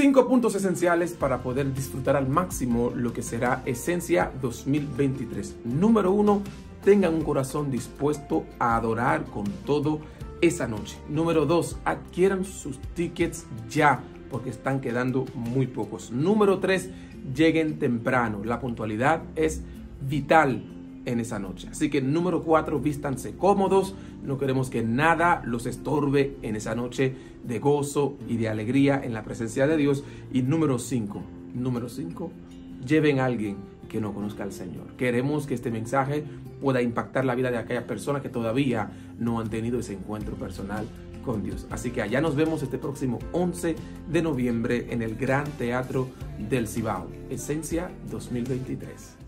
Cinco puntos esenciales para poder disfrutar al máximo lo que será Esencia 2023. Número uno, tengan un corazón dispuesto a adorar con todo esa noche. Número dos, adquieran sus tickets ya porque están quedando muy pocos. Número tres, lleguen temprano. La puntualidad es vital en esa noche. Así que número cuatro, vístanse cómodos. No queremos que nada los estorbe en esa noche de gozo y de alegría en la presencia de Dios. Y número cinco, número cinco, lleven a alguien que no conozca al Señor. Queremos que este mensaje pueda impactar la vida de aquellas personas que todavía no han tenido ese encuentro personal con Dios. Así que allá nos vemos este próximo 11 de noviembre en el Gran Teatro del Cibao, Esencia 2023.